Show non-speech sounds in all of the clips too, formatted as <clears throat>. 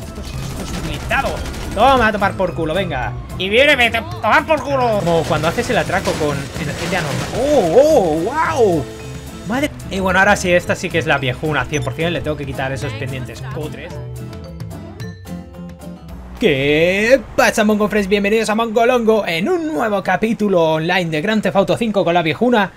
Esto es, esto es. Toma, a tomar por culo, venga. Y viene, a tomar por culo. Como cuando haces el atraco con energía normal. ¡Oh, oh, wow! Madre... Y bueno, ahora sí, esta sí que es la viejuna 100%. Le tengo que quitar esos pendientes cutres. ¿Qué pasa, Mongofres? Bienvenidos a Mongolongo en un nuevo capítulo online de Grand Theft Auto 5 con la viejuna.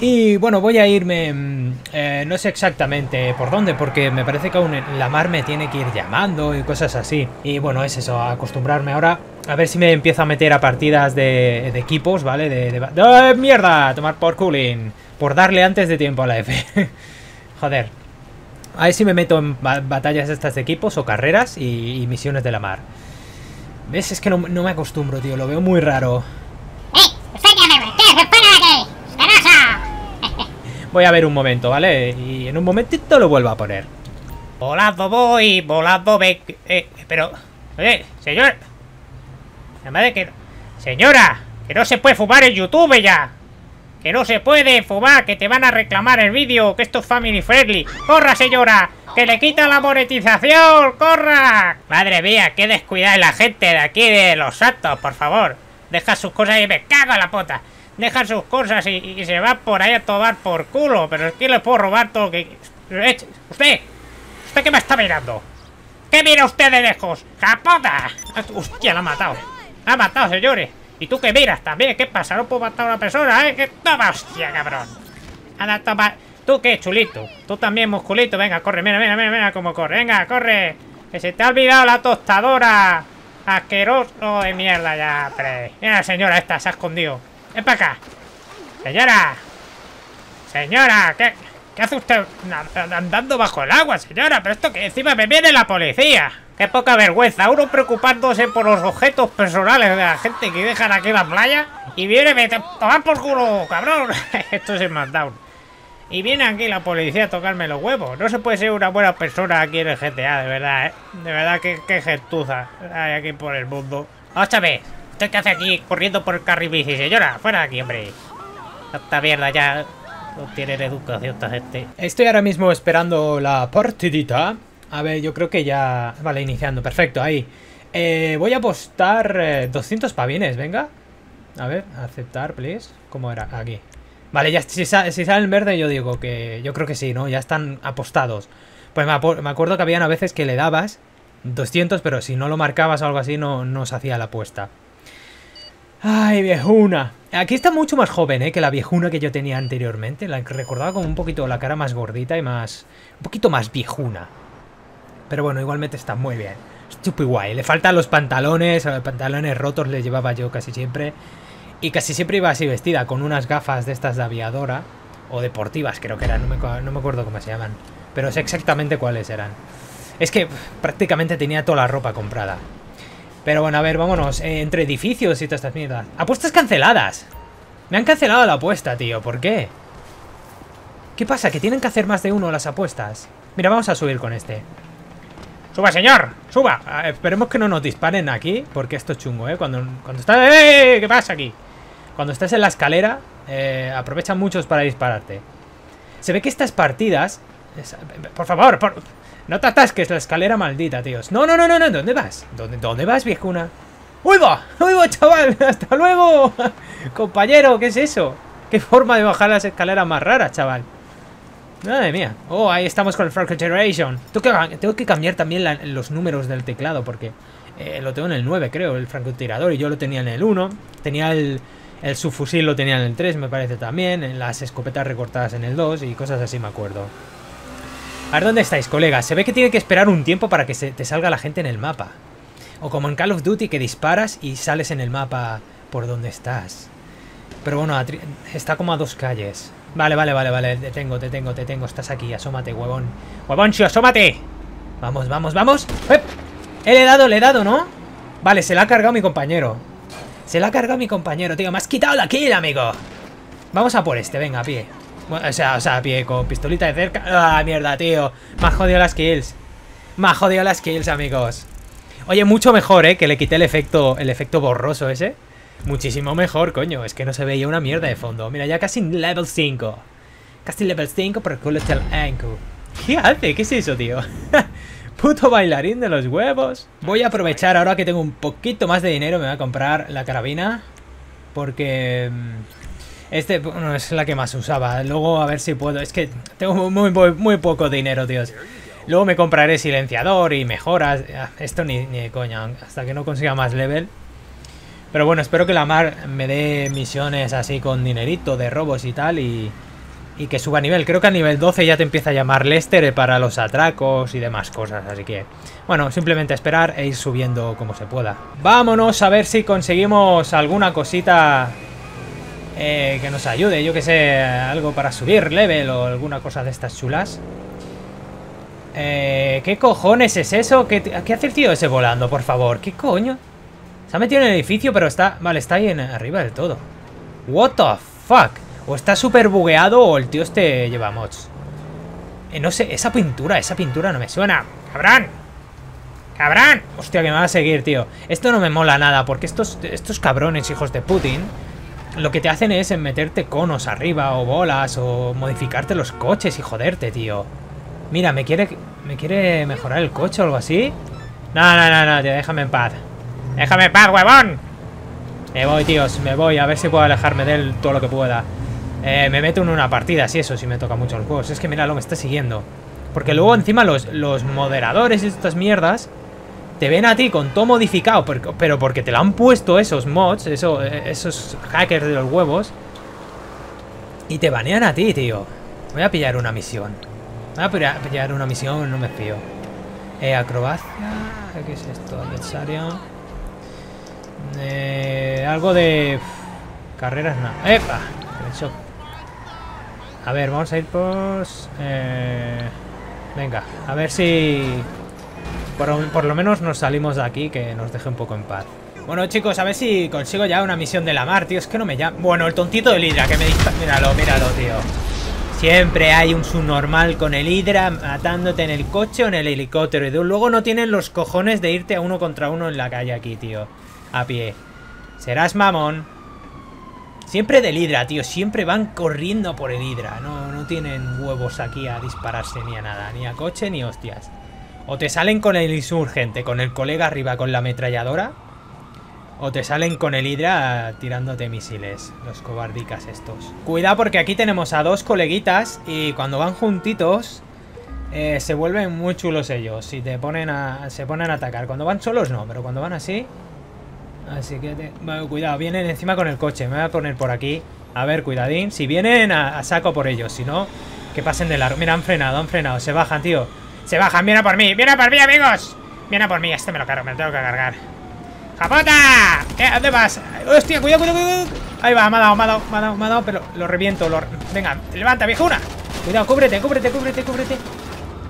Y bueno, voy a irme... mm, eh, no sé exactamente por dónde, porque me parece que aún la mar me tiene que ir llamando y cosas así. Y bueno, es eso, acostumbrarme ahora. A ver si me empiezo a meter a partidas de, equipos, ¿vale? De, de, ¡Ah, ¡Mierda! Tomar por cooling. Por darle antes de tiempo a la F. <laughs> Joder. A ver si me meto en ba- batallas estas de equipos o carreras y, y misiones de la mar. ¿Ves? Es que no, no me acostumbro, tío. Lo veo muy raro. ¡Eh! ¡Enséñame! ¿Qué? ¡Espera aquí! ¡Asquerosa! Voy a ver un momento, ¿vale? Y en un momentito lo vuelvo a poner. Volando voy, volando ve... Eh, pero... Oye, señor... La madre que... Señora, que no se puede fumar en YouTube ya. Que no se puede fumar, que te van a reclamar el vídeo, que esto es family friendly. ¡Corra, señora! ¡Que le quitan la monetización! ¡Corra! Madre mía, qué descuidada es la gente de aquí de los santos, por favor. Deja sus cosas y me cago en la puta. Deja sus cosas y, se va por ahí a tomar por culo. Pero es que le puedo robar todo que... ¡Usted! ¿Usted qué me está mirando? ¿Qué mira usted de lejos? ¡Capota! ¡Hostia, la ha matado! ¡La ha matado, señores! ¿Y tú qué miras también? ¿Qué pasa? No puedo matar a una persona, ¿eh? ¿Qué toma, hostia, cabrón? Anda, toma. ¿Tú qué, chulito? Tú también, musculito. Venga, corre, mira, mira, mira, mira cómo corre. Venga, corre. Que se te ha olvidado la tostadora. Asqueroso de mierda ya, pre. Mira, señora, esta se ha escondido. Ven para acá. Señora. Señora, ¿qué, hace usted andando bajo el agua, señora? Pero esto que encima me viene la policía. Qué poca vergüenza. Uno preocupándose por los objetos personales de la gente que dejan aquí la playa. Y viene, me tomar por culo, cabrón. <laughs> esto es el Smackdown. Y viene aquí la policía a tocarme los huevos. No se puede ser una buena persona aquí en el GTA, de verdad, ¿eh? De verdad que, que gentuza hay aquí por el mundo. Óchame, ¿usted qué hace aquí corriendo por el carril bici, señora? Fuera de aquí, hombre. Esta mierda ya no tienen educación esta gente. Estoy ahora mismo esperando la partidita. A ver, yo creo que ya... Vale, iniciando. Perfecto, ahí. Eh, voy a apostar eh, 200 pavines, venga. A ver, aceptar, please. ¿Cómo era? Aquí. Vale, ya si, sa- si sale en verde yo digo que... Yo creo que sí, ¿no? Ya están apostados. Pues me acuerdo que habían a veces que le dabas 200, pero si no lo marcabas o algo así no, no se hacía la apuesta. Ay, viejuna. Aquí está mucho más joven, ¿eh? Que la viejuna que yo tenía anteriormente. La recordaba como un poquito la cara más gordita y más... Un poquito más viejuna. Pero bueno, igualmente está muy bien. Stupid guay. Le faltan los pantalones. eh, Pantalones rotos le llevaba yo casi siempre. Y casi siempre iba así vestida, con unas gafas de estas de aviadora. O deportivas, creo que eran. No me, no me acuerdo cómo se llaman. Pero sé exactamente cuáles eran. Es que prácticamente tenía toda la ropa comprada. Pero bueno, a ver, vámonos. Eh, entre edificios y todas estas mierdas. Apuestas canceladas. Me han cancelado la apuesta, tío. ¿Por qué? ¿Qué pasa? ¿Que tienen que hacer más de uno las apuestas? Mira, vamos a subir con este. ¡Suba, señor! ¡Suba! Esperemos que no nos disparen aquí, porque esto es chungo, ¿eh? Cuando, cuando estás... ¡Eh! ¿Qué pasa aquí? Cuando estás en la escalera, eh, aprovechan muchos para dispararte. Se ve que estas partidas... por favor, por- no te atasques la escalera maldita, tíos. No, no, no, no, no. ¿Dónde vas? ¿Dónde, dónde vas, viejuna? ¡Uy, va! ¡Uy, va, chaval! <laughs> ¡Hasta luego! <laughs> Compañero, ¿qué es eso? ¿Qué forma de bajar las escaleras más raras, chaval? Madre mía. Oh, ahí estamos con el Franco Generation. Tengo que, tengo que cambiar también los números del teclado porque eh, lo tengo en el 9, creo, el francotirador. Y yo lo tenía en el 1. Tenía el, el subfusil, lo tenía en el 3, me parece también. Las escopetas recortadas en el 2 y cosas así, me acuerdo. A ver, ¿dónde estáis, colegas? Se ve que tiene que esperar un tiempo para que se te salga la gente en el mapa. O como en Call of Duty que disparas y sales en el mapa por donde estás. Pero bueno, está como a dos calles. Vale, vale, vale, vale. Te tengo, te tengo, te tengo. Estás aquí, asómate, huevón. Sí, asómate. Vamos, vamos, vamos. ¡Ep! Eh, le he dado, le he dado, ¿no? Vale, se la ha cargado mi compañero. Se la ha cargado mi compañero, tío. Me has quitado la kill, amigo. Vamos a por este, venga, a pie. O sea, o sea, pie, con pistolita de cerca. Ah, mierda, tío. Me ha jodido las kills. Me ha jodido las kills, amigos. Oye, mucho mejor, ¿eh? Que le quité el efecto, el efecto borroso ese. Muchísimo mejor, coño. Es que no se veía una mierda de fondo. Mira, ya casi level 5. Casi level 5, pero culo está el ankle. ¿Qué hace? ¿Qué es eso, tío? <laughs> Puto bailarín de los huevos. Voy a aprovechar ahora que tengo un poquito más de dinero. Me voy a comprar la carabina. Porque... Este, bueno, es la que más usaba. Luego a ver si puedo. Es que tengo muy, muy, poco dinero, tíos. Luego me compraré silenciador y mejoras. Ah, Esto ni, ni coña. Hasta que no consiga más level. Pero bueno, espero que la mar me dé misiones así con dinerito de robos y tal. Y, y que suba nivel. Creo que a nivel 12 ya te empieza a llamar Lester para los atracos y demás cosas. Así que, bueno, simplemente esperar e ir subiendo como se pueda. Vámonos a ver si conseguimos alguna cosita eh, que nos ayude. Yo que sé, algo para subir level o alguna cosa de estas chulas. Eh, ¿Qué cojones es eso? ¿Qué, ¿Qué hace el tío ese volando, por favor? ¿Qué coño? Se ha metido en el edificio, pero está... Vale, está ahí en, arriba del todo. What the fuck? O está súper bugueado o el tío este lleva mods. Eh, no sé, esa pintura, esa pintura no me suena. ¡Cabrón! ¡Cabrón! Hostia, que me va a seguir, tío. Esto no me mola nada, porque estos, estos cabrones, hijos de Putin, lo que te hacen es meterte conos arriba, o bolas, o modificarte los coches y joderte, tío. Mira, me quiere, me quiere mejorar el coche o algo así. No, no, no, no, tío, déjame en paz. ¡Déjame en paz, huevón! Me voy, tíos, me voy, a ver si puedo alejarme de él todo lo que pueda. Eh, me meto en una partida, si eso, si me toca mucho el juego. Es que míralo, me está siguiendo. Porque luego encima los, los moderadores y estas mierdas te ven a ti con todo modificado, pero, porque te lo han puesto esos mods, eso, esos hackers de los huevos. Y te banean a ti, tío. Voy a pillar una misión. Voy a pillar- una misión, no me fío. Eh, acrobacia. ¿Qué es esto? Adversario. Eh, algo de. carreras, no. ¡Epa! A ver, vamos a ir por. Eh, venga, a ver si. Por, lo menos nos salimos de aquí, que nos deje un poco en paz. Bueno, chicos, a ver si consigo ya una misión de la mar, tío. Es que no me llama. Bueno, el tontito del Hydra que me dispara. Míralo, míralo, tío. Siempre hay un subnormal con el Hydra matándote en el coche o en el helicóptero. Y luego no tienen los cojones de irte a uno contra uno en la calle aquí, tío. A pie. Serás mamón. Siempre del Hydra, tío. Siempre van corriendo por el Hydra. No, no tienen huevos aquí a dispararse ni a nada. Ni a coche ni hostias. O te salen con el insurgente, con el colega arriba con la ametralladora. O te salen con el Hydra tirándote misiles. Los cobardicas estos. Cuidado porque aquí tenemos a dos coleguitas. Y cuando van juntitos. eh, se vuelven muy chulos ellos. Y te ponen a. se ponen a atacar. Cuando van solos no, pero cuando van así. Así que bueno, cuidado, vienen encima con el coche. Me voy a poner por aquí. A ver, cuidadín. Si vienen, a, a saco por ellos. Si no, que pasen de largo. Mira, han frenado, han frenado. Se bajan, tío. Se bajan, viene a por mí, viene a por mí, amigos. Viene a por mí, este me lo cargo, me lo tengo que cargar. ¡Japota! ¿Eh? ¿Dónde vas? ¡Hostia, cuidado, cuidado, cuidado! Ahí va, me ha dado, me ha dado, me ha dado, me ha dado, pero lo reviento, lo... Venga, levanta, viejuna. Cuidado, cúbrete, cúbrete, cúbrete, cúbrete.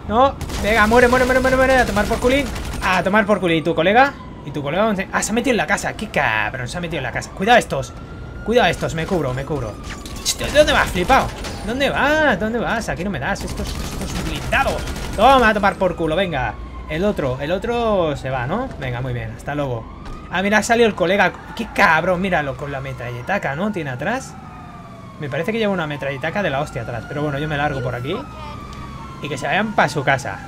No, venga, muere, muere, muere, muere, muere. A tomar por culín. A tomar por culín. ¿Y tu colega? ¿Y tu colega? Ah, se ha metido en la casa. Qué cabrón, se ha metido en la casa. Cuidado estos. Cuidado estos, me cubro, me cubro. ¿Dónde vas, flipado? ¿Dónde vas? ¿Dónde vas? Aquí no me das. Esto es, esto es un blindado. Toma, a tomar por culo, venga. El otro, el otro se va, ¿no? Venga, muy bien, hasta luego. Ah, mira, ha salido el colega. Qué cabrón, míralo con la metralletaca, ¿no? Tiene atrás. Me parece que lleva una metralletaca de la hostia atrás. Pero bueno, yo me largo por aquí. Y que se vayan para su casa.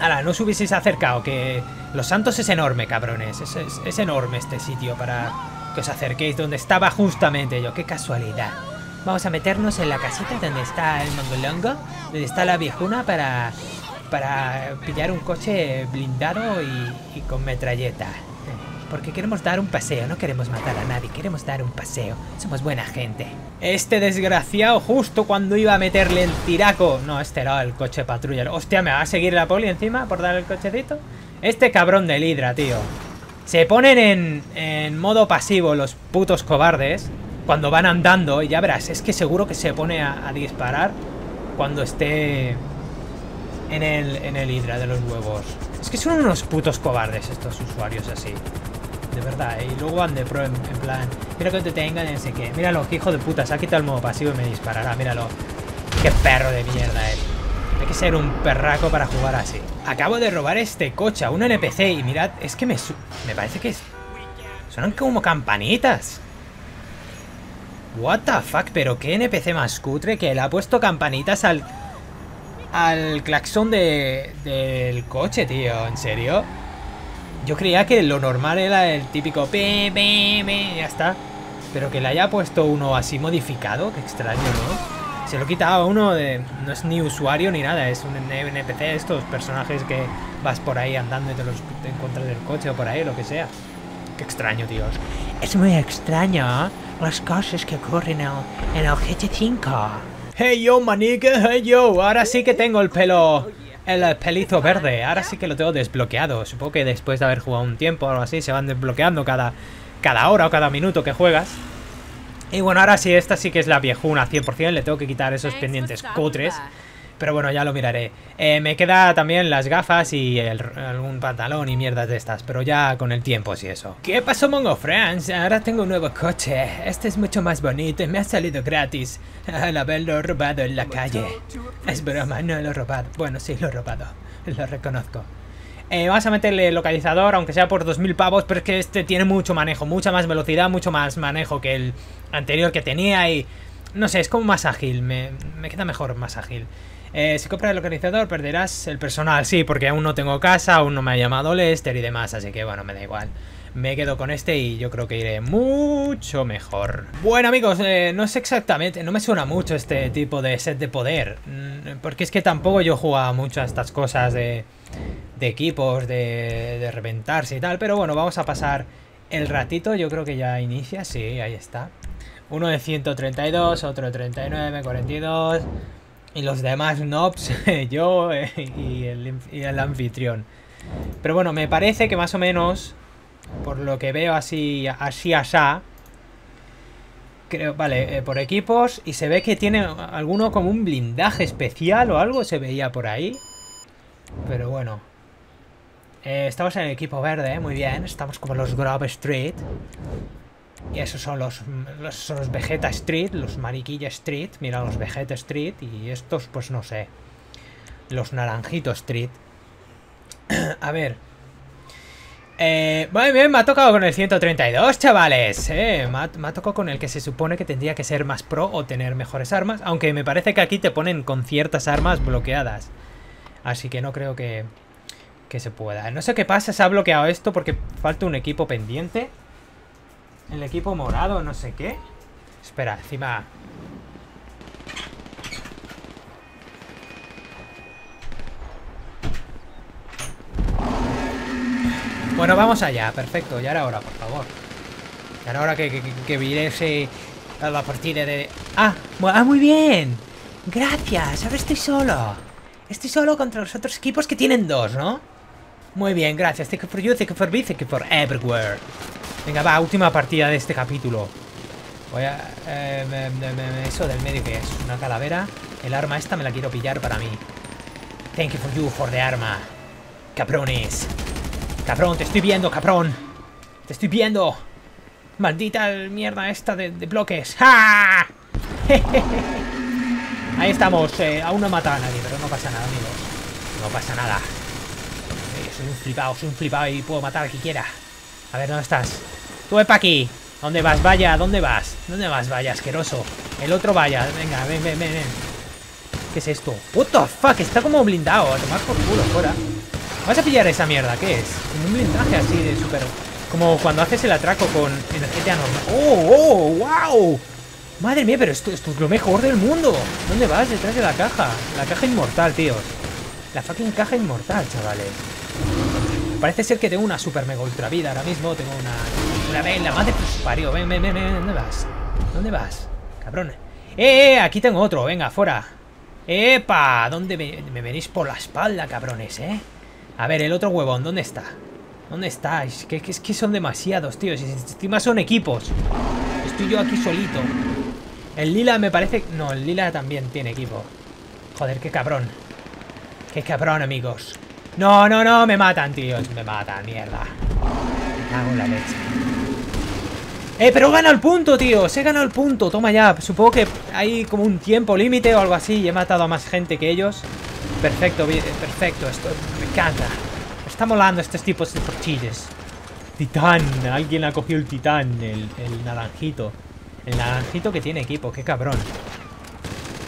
Ahora, no os hubieseis acercado, que Los Santos es enorme, cabrones. Es, es- es enorme este sitio para que os acerquéis donde estaba justamente yo. Qué casualidad. Vamos a meternos en la casita donde está el mongolongo, donde está la viejuna para, para pillar un coche blindado y, y con metralleta. Porque queremos dar un paseo, no queremos matar a nadie, queremos dar un paseo. Somos buena gente. Este desgraciado, justo cuando iba a meterle el tiraco. No, este era el coche patrulla. Hostia, ¿me va a seguir la poli encima por dar el cochecito? Este cabrón del Hydra, tío. Se ponen en, en modo pasivo los putos cobardes cuando van andando. Ya verás, es que seguro que se pone a, disparar cuando esté en el, en el Hydra de los huevos. Es que son unos putos cobardes estos usuarios así. De verdad, ¿eh? y luego van de pro en, en plan, mira que te tengan, no sé qué. Míralo, qué hijo de puta, se ha quitado el modo pasivo y me disparará, míralo. Qué perro de mierda, eh. Hay que ser un perraco para jugar así. Acabo de robar este coche a un NPC y mirad, es que me, me parece que es... Sonan como campanitas. What the fuck, pero qué NPC más cutre que le ha puesto campanitas al... al claxon de, del coche, tío. ¿En serio? Yo creía que lo normal era el típico pe, pe, pe, ya está. Pero que le haya puesto uno así modificado, qué extraño, ¿no? Se lo quitaba uno de... No es ni usuario ni nada, es un NPC, estos personajes que vas por ahí andando y te los encuentras del coche o por ahí, lo que sea. Qué extraño, tíos. Es muy extraño ¿eh? Las cosas que ocurren en el, en el GT5. Hey yo, manique, hey yo, ahora sí que tengo el pelo... El pelito verde, ahora sí que lo tengo desbloqueado. Supongo que después de haber jugado un tiempo o algo así, se van desbloqueando cada, cada hora o cada minuto que juegas. Y bueno, ahora sí, esta sí que es la viejuna 100%, le tengo que quitar esos pendientes cutres. Pero bueno, ya lo miraré. Eh, me queda también las gafas y el- algún pantalón y mierdas de estas, pero ya con el tiempo sí eso. ¿Qué pasó, Mongo Friends? Ahora tengo un nuevo coche. Este es mucho más bonito y me ha salido gratis al haberlo robado en la calle. Es broma, no lo he robado. Bueno, sí, lo he robado. Lo reconozco. Eh, vamos a meterle localizador, aunque sea por 2000 pavos, pero es que este tiene mucho manejo, mucha más velocidad, mucho más manejo que el anterior que tenía y... No sé, es como más ágil, me, me queda mejor más ágil. Eh, si compras el localizador perderás el personal, sí, porque aún no tengo casa, aún no me ha llamado Lester y demás, así que bueno, me da igual. Me quedo con este y yo creo que iré mucho mejor. Bueno amigos, eh, no sé exactamente, no me suena mucho este tipo de set de poder. mm, Porque es que tampoco yo jugaba mucho a estas cosas de, de equipos, de, de reventarse y tal. Pero bueno, vamos a pasar el ratito, yo creo que ya inicia, sí, ahí está. Uno de 132, otro de 39, 42. Y los demás nobs, <laughs> yo eh, y el, y el anfitrión. Pero bueno, me parece que más o menos, por lo que veo así, así, asá, creo, vale, eh, por equipos, y se ve que tiene alguno como un blindaje especial o algo, se veía por ahí. Pero bueno. Eh, estamos en el equipo verde, muy bien, estamos como los Grove Street. Y esos son los, son los Vegeta Street, los Mariquilla Street. Mira, los Vegeta Street. Y estos, pues no sé. Los Naranjito Street. <clears throat> A ver. Eh, muy bien, me ha tocado con el 132, chavales. Eh, me, ha, me ha tocado con el que se supone que tendría que ser más pro o tener mejores armas. Aunque me parece que aquí te ponen con ciertas armas bloqueadas. Así que no creo que, que se pueda. No sé qué pasa, se ha bloqueado esto porque falta un equipo pendiente. El equipo morado, no sé qué. Espera, encima... Bueno, vamos allá, perfecto. Ya era hora, por favor. Ya era hora que, que, que, a la partida de... Ah, ah, muy bien. Gracias, ahora estoy solo. Estoy solo contra los otros equipos que tienen dos, ¿no? Muy bien, gracias. Thank you for you, thank you for me, thank you for everywhere. Venga, va, última partida de este capítulo. Voy a... eh, eso del medio que es una calavera. El arma esta me la quiero pillar para mí. Thank you for you, for the arma. Cabrones. Cabrón, te estoy viendo, cabrón. Te estoy viendo. Maldita mierda esta de, bloques. ¡Ja! <laughs> Ahí estamos. eh, aún no he a nadie, pero no pasa nada, amigos. No pasa nada. Eh, soy un flipado, soy un flipado y puedo matar al que quiera. A ver, ¿dónde estás? Tú ven pa' aquí. ¿Dónde vas? Vaya, ¿dónde vas? ¿Dónde vas? Vaya, asqueroso. El otro vaya. Venga, ven, ven, ven, ven. ¿Qué es esto? What the fuck? Está como blindado. A tomar por culo, fuera. ¿Vas a pillar esa mierda? ¿Qué es? Como un blindaje así de súper... Como cuando haces el atraco con en el GTA normal. ¡Oh, oh, wow! Madre mía, pero esto es lo mejor del mundo. ¿Dónde vas? Detrás de la caja. La caja inmortal, tíos. La fucking caja inmortal, chavales. Parece ser que tengo una super mega ultra vida ahora mismo. Tengo una... Ven, la madre que parió. Ven, ven, ven, ven. ¿Dónde vas? ¿Dónde vas? Cabrón. ¡Eh, eh! Aquí tengo otro. Venga, fuera. ¡Epa! ¿Dónde me, venís por la espalda, cabrones, eh? A ver, el otro huevón, ¿dónde está? ¿Dónde está? Es que, que- es que son demasiados, tíos. Y encima son equipos. Estoy yo aquí solito. El lila me parece... No, el lila también tiene equipo. Joder, qué cabrón. Qué cabrón, amigos. No, no, no, me matan, tíos. Me matan, mierda. Me cago la leche. Eh, pero he ganado el punto, tíos. He ganado el punto. Toma ya. Supongo que hay como un tiempo límite o algo así. Y he matado a más gente que ellos. Perfecto, bien, perfecto. Esto me encanta. Me está molando estos tipos de tortillas. Titán. Alguien ha cogido el titán. El, el naranjito. El naranjito que tiene equipo. Qué cabrón.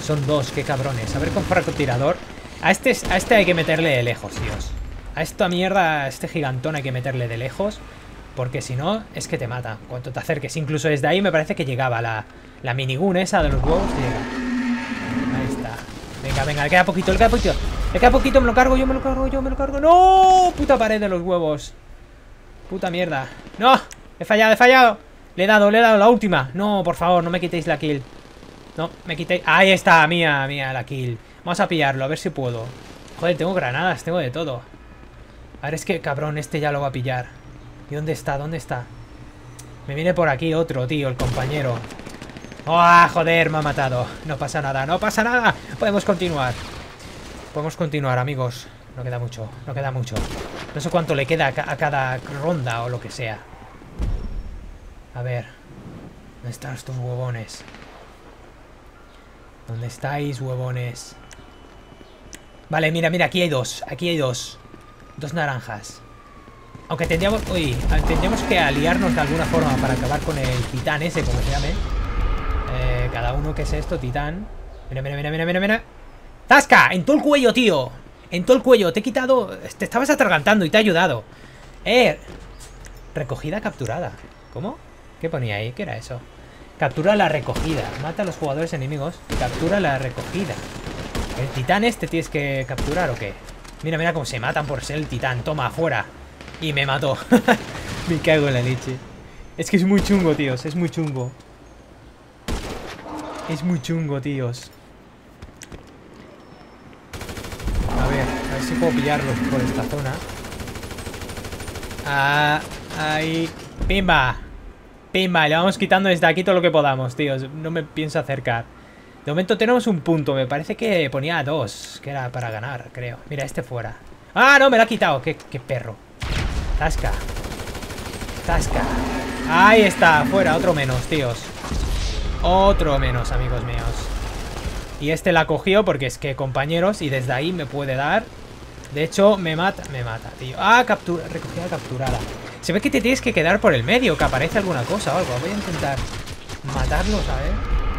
Son dos, qué cabrones. A ver con francotirador. A este, a este hay que meterle de lejos, tíos. A esta mierda, a este gigantón hay que meterle de lejos. Porque si no, es que te mata. Cuanto te acerques. Incluso desde ahí me parece que llegaba la, la minigun esa de los huevos. Llega. Ahí está. Venga, venga, le queda poquito, le queda poquito. Le queda poquito, me lo cargo, yo me lo cargo, yo me lo cargo. ¡No! Puta pared de los huevos. Puta mierda. ¡No! He fallado, he fallado. Le he dado, le he dado la última. No, por favor, no me quitéis la kill. No, me quitéis. Ahí está, mía, mía, la kill. Vamos a pillarlo, a ver si puedo. Joder, tengo granadas, tengo de todo. A ver, es que, cabrón, este ya lo va a pillar. ¿Y dónde está? ¿Dónde está? Me viene por aquí otro, tío, el compañero. ¡Oh, joder! Me ha matado. No pasa nada, no pasa nada. Podemos continuar. Podemos continuar, amigos. No queda mucho, no queda mucho. No sé cuánto le queda a, cada ronda o lo que sea. A ver. ¿Dónde están estos huevones? ¿Dónde estáis, huevones? Vale, mira, mira, aquí hay dos. Aquí hay dos. Dos naranjas. Aunque tendríamos... Uy, tendríamos que aliarnos de alguna forma para acabar con el titán ese, como se llame. Eh, cada uno, ¿qué es esto? Titán. Mira, mira, mira, mira, mira, mira. ¡Tasca! En todo el cuello, tío. En todo el cuello. Te he quitado... Te estabas atragantando y te he ayudado. Eh... Recogida capturada. ¿Cómo? ¿Qué ponía ahí? ¿Qué era eso? Captura la recogida. Mata a los jugadores enemigos. Captura la recogida. ¿El titán este tienes que capturar o qué? Mira, mira cómo se matan por ser el titán. Toma, afuera. Y me mató. <laughs> me cago en la leche. Es que es muy chungo, tíos. Es muy chungo. Es muy chungo, tíos. A ver, a ver si puedo pillarlos por esta zona. Ah, ahí. ¡Pimba! ¡Pimba! Le vamos quitando desde aquí todo lo que podamos, tíos. No me pienso acercar. De momento tenemos un punto. Me parece que ponía dos. Que era para ganar, creo. Mira, este fuera. ¡Ah, no! Me lo ha quitado. ¡Qué, qué perro! Tasca. Tasca. Ahí está. Fuera. Otro menos, tíos. Otro menos, amigos míos. Y este la cogió porque es que compañeros y desde ahí me puede dar. De hecho, me mata, me mata, tío. Ah, captura, recogida capturada. Se ve que te tienes que quedar por el medio, que aparece alguna cosa o algo. Voy a intentar matarlos, a ver.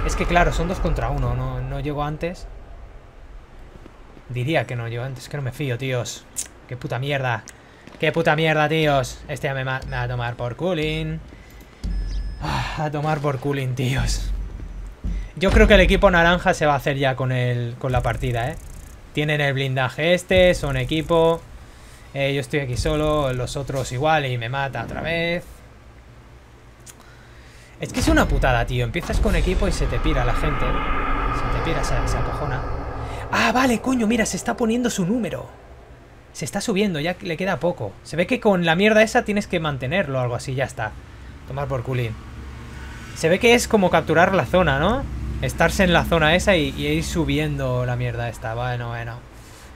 Es que claro, son dos contra uno, no, no llego antes. Diría que no llego antes, que no me fío, tíos. Qué puta mierda. Qué puta mierda, tíos. Este ya me, va a tomar por cooling. Ah, a tomar por cooling, tíos. Yo creo que el equipo naranja se va a hacer ya con, el, con la partida, ¿eh? Tienen el blindaje este, son equipo. Eh, yo estoy aquí solo, los otros igual y me mata otra vez. Es que es una putada, tío. Empiezas con equipo y se te pira la gente. Se te pira, se, se acojona. Ah, vale, coño, mira, se está poniendo su número. Se está subiendo, ya le queda poco. Se ve que con la mierda esa tienes que mantenerlo o algo así, ya está. Tomar por culín. Se ve que es como capturar la zona, ¿no? estarse en la zona esa y, ir subiendo la mierda esta. Bueno, bueno.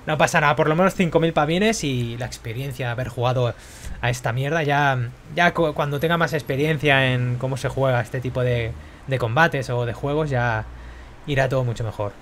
No pasa nada, por lo menos 5.000 pavines y la experiencia de haber jugado a esta mierda. Ya, ya cuando tenga más experiencia en cómo se juega este tipo de, de combates o de juegos, ya irá todo mucho mejor.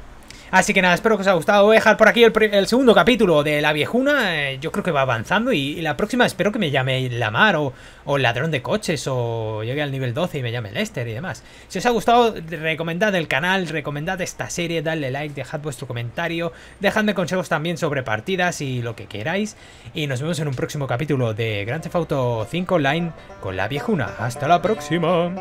Así que nada, espero que os haya gustado. Voy a dejar por aquí el, segundo capítulo de La Viejuna. Eh, yo creo que va avanzando y, la próxima espero que me llame Lamar o, o Ladrón de Coches o llegue al nivel 12 y me llame Lester y demás. Si os ha gustado, recomendad el canal, recomendad esta serie, dadle like, dejad vuestro comentario, dejadme consejos también sobre partidas y lo que queráis. Y nos vemos en un próximo capítulo de Grand Theft Auto 5 Online con La Viejuna. Hasta la próxima.